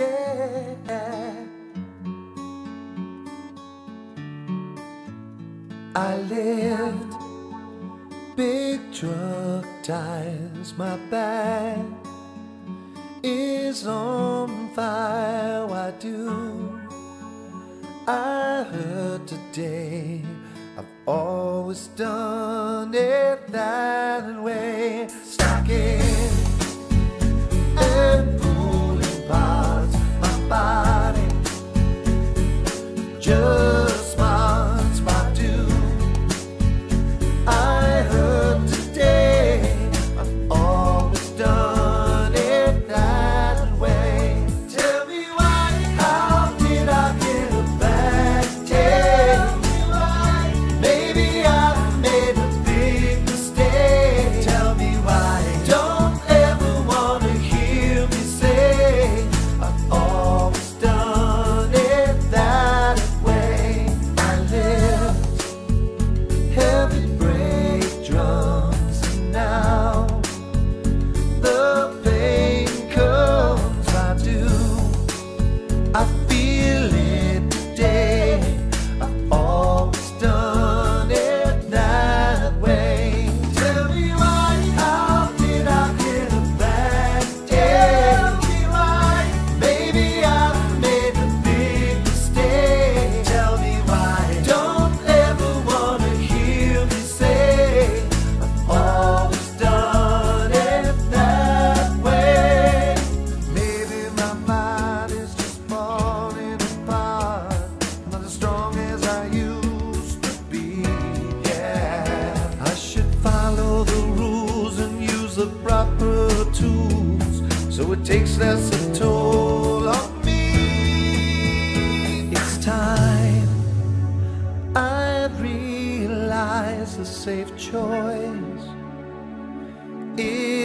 yeah. I lift big truck tires, my back is on fire. Why do I heard today? I've always done it that way. Stocking. so it takes less a toll on me. It's time I realize the safe choice is.